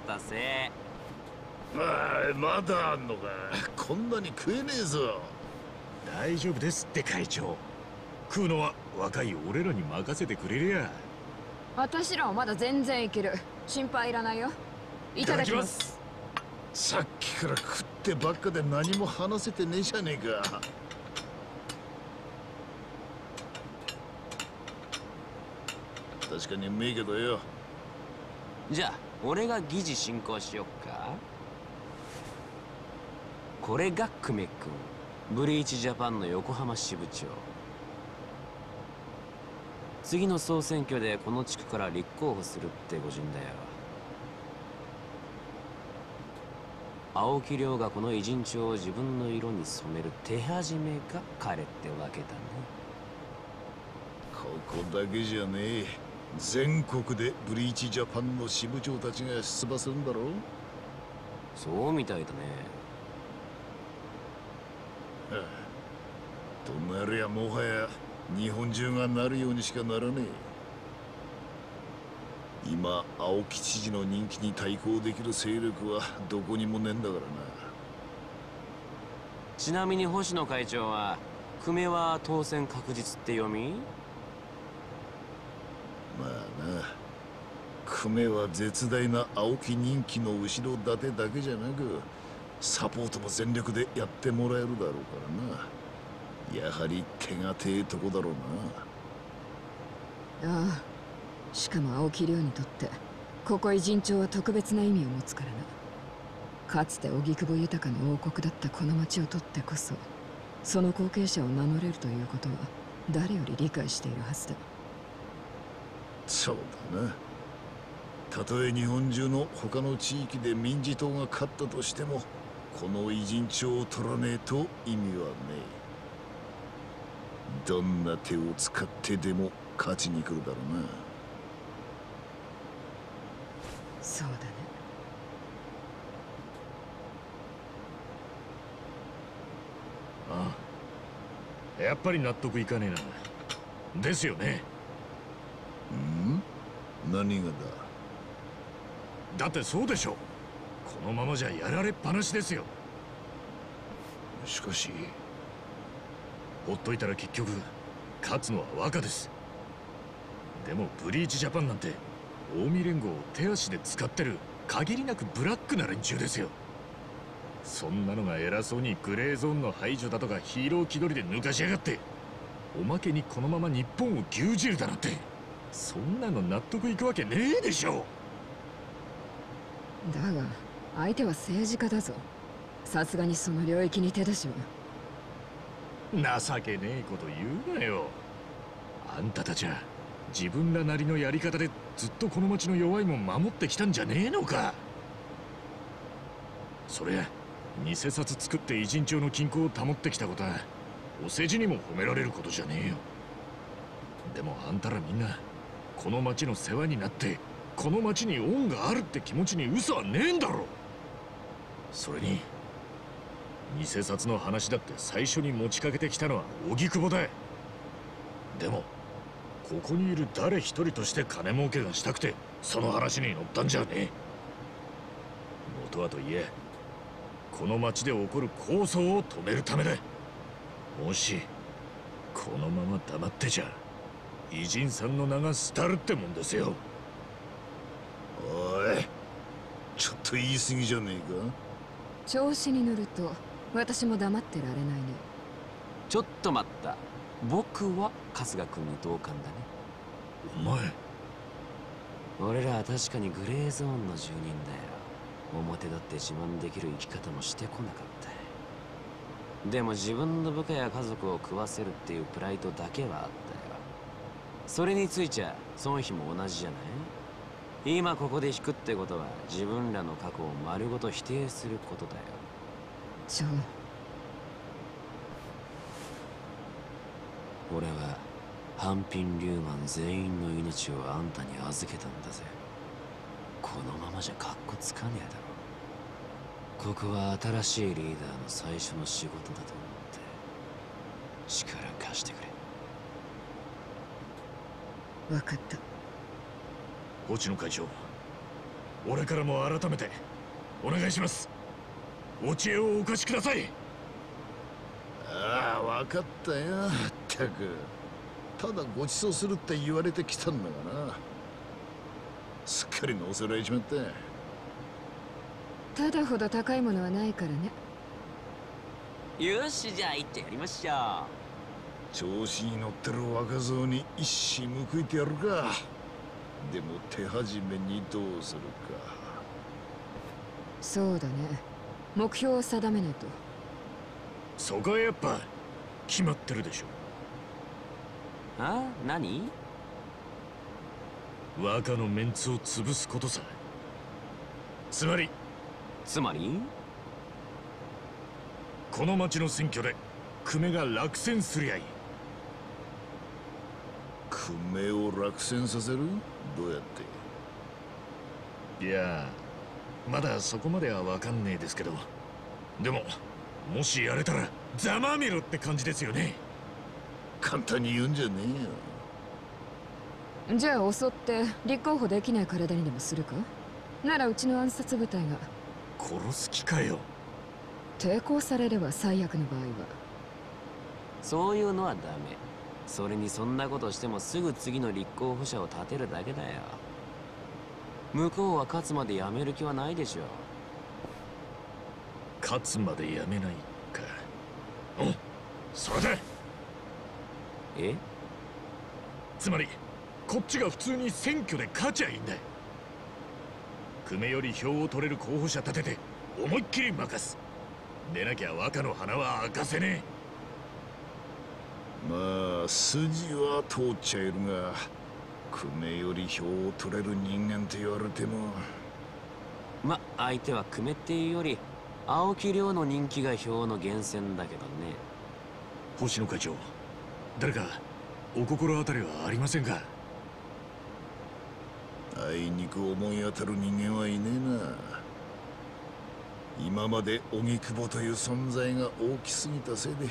たせ。まあまだあんのかこんなに食えねえぞ。大丈夫ですって会長。食うのは若い俺らに任せてくれりゃ。私らはまだ全然いける。心配いらないよ。いただきます。さっきから食ってばっかで何も話せてねえじゃねえか。確かにうめえけどよ。じゃあ俺が議事進行しよっか。これが久米君。ブリーチジャパンの横浜支部長。次の総選挙でこの地区から立候補するって御人だよ。青木亮がこの偉人帳を自分の色に染める手始めが彼ってわけだね。ここだけじゃねえ。全国でブリーチジャパンの支部長たちが出馬するんだろそうみたいだね。となりゃもはや日本中がなるようにしかならねえ。今青木知事の人気に対抗できる勢力はどこにもねえんだからな。ちなみに星野会長は久米は当選確実って読み？まあな。久米は絶大な青木人気の後ろ盾だけじゃなくサポートも全力でやってもらえるだろうからな。やはり手がてえとこだろうな。ああ。しかも青木亮にとってここ偉人帳は特別な意味を持つからな。かつて荻窪豊かの王国だったこの町をとってこそその後継者を名乗れるということは誰より理解しているはずだ。そうだな。たとえ日本中の他の地域で民事党が勝ったとしてもこの偉人帳を取らねえと意味はねえ。どんな手を使ってでも勝ちに来るだろうな。そうだね。ああ。やっぱり納得いかねえな。ですよね。ん何がだ？だってそうでしょ。このままじゃやられっぱなしですよ。しかし。ほっといたら結局勝つのは若です。でもブリーチジャパンなんて近江連合を手足で使ってる限りなくブラックな連中ですよ。そんなのが偉そうにグレーゾーンの排除だとかヒーロー気取りで抜かしやがって。おまけにこのまま日本を牛耳るだなんてそんなの納得いくわけねえでしょ。だが相手は政治家だぞ。さすがにその領域に手出しは。情けねえこと言うなよ。あんたたちは自分らなりのやり方でずっとこの町の弱いもん守ってきたんじゃねえのか。そりゃ偽札作って偉人帳の均衡を保ってきたことはお世辞にも褒められることじゃねえよ。でもあんたらみんなこの町の世話になってこの町に恩があるって気持ちに嘘はねえんだろ。それに偽札の話だって最初に持ちかけてきたのは荻窪だでもここにいる誰一人として金儲けがしたくてその話に乗ったんじゃねえ。元はといえこの町で起こる抗争を止めるためだ。もしこのまま黙ってちゃ偉人さんの名が廃るってもんですよ。おいちょっと言い過ぎじゃねえか？調子に乗ると私も黙ってられないね。ちょっと待った。僕は春日君に同感だね。お前。俺らは確かにグレーゾーンの住人だよ。表だって自慢できる生き方もしてこなかった。でも自分の部下や家族を食わせるっていうプライドだけはあった。よそれについちゃ損費も同じじゃない？今ここで引くってことは自分らの過去を丸ごと否定することだよ。ジョー俺はハンピン・リューマン全員の命をあんたに預けたんだぜ。このままじゃカッコつかねえだろ。ここは新しいリーダーの最初の仕事だと思って力貸してくれ。分かった。星野会長俺からも改めてお願いします。お知恵をお貸しください。ああ分かったよったく。ただご馳走するって言われてきたんだがな。すっかり乗せられちまったただほど高いものはないからね。よしじゃあ行ってやりましょ調子に乗ってる若造に一矢報いてやるか。でも手始めにどうするか。そうだね。目標を定めないと。そこはやっぱ決まってるでしょ。うあ？何？若のメンツを潰すことさ。つまり。つまり？この町の選挙で久米が落選すりゃいい久米を落選させる？どうやって？いやまだそこまでは分かんねえですけど。でももしやれたらざまあみろって感じですよね。簡単に言うんじゃねえよ。じゃあ襲って立候補できない体にでもするか？ならうちの暗殺部隊が。殺す気かよ。抵抗されれば最悪の場合は。そういうのはダメそれにそんなことしてもすぐ次の立候補者を立てるだけだよ。向こうは勝つまでやめる気はないでしょ勝つまでやめないか。うん。それで。え？つまりこっちが普通に選挙で勝ちゃいいんだ。久米より票を取れる候補者立てて思いっきり任す。でなきゃ若の花は明かせねまあ筋は通っちゃいるが久米より票を取れる人間と言われても。ま相手は久米っていうより青木亮の人気が票の源泉だけどね。え星野会長誰かお心当たりはありませんか？あいにく思い当たる人間はいねえな。今まで荻窪という存在が大きすぎたせいで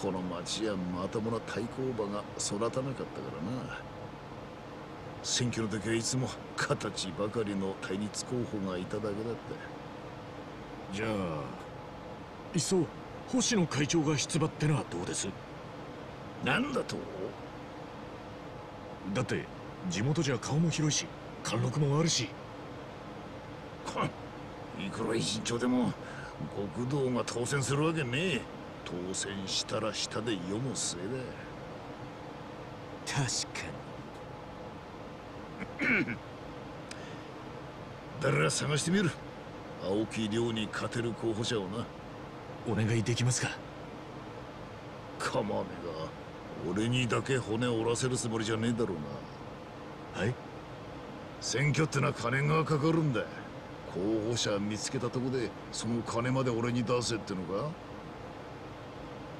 この町やまともな対抗馬が育たなかったからな。選挙の時はいつも形ばかりの対立候補がいただけだったじゃあいっそ星野会長が出馬ってのはどうです？なんだと？だって地元じゃ顔も広いし貫禄もあるし。こいくら維新長でも極道が当選するわけねえ当選したら下で読む末だ。確か 誰ら探してみる。青木亮に勝てる候補者をな。お願いできますか？かまねが。俺にだけ骨折らせるつもりじゃねえだろうな。はい？選挙ってのは金がかかるんだ。候補者見つけたとこでその金まで俺に出せってのか？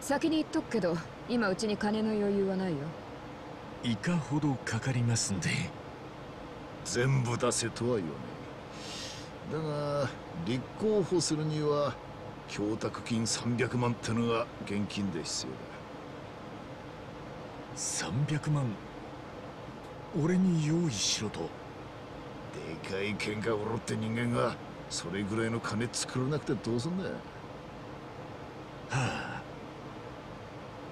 先に言っとくけど今うちに金の余裕はないよ。いかほどかかりますんで。全部出せとは言わねえだが立候補するには供託金300万ってのが現金で必要だ。300万俺に用意しろと。でかい喧嘩をろって人間がそれぐらいの金作らなくてどうすんだはあ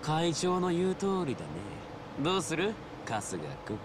会長の言う通りだね。どうする？春日君。